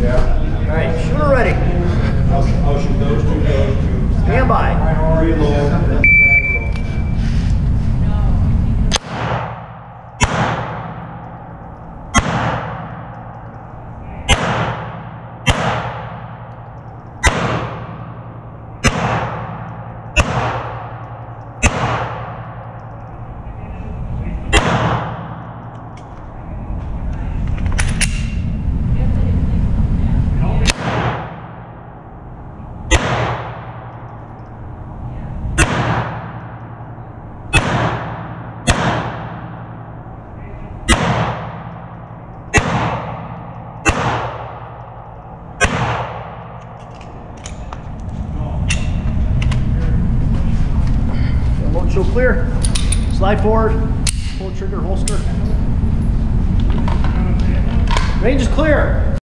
Yeah. All right, shooter ready. I'll, I'll shoot those two, those two. Stand by. Reload. Load clear. Slide forward. Pull trigger holster. Range is clear.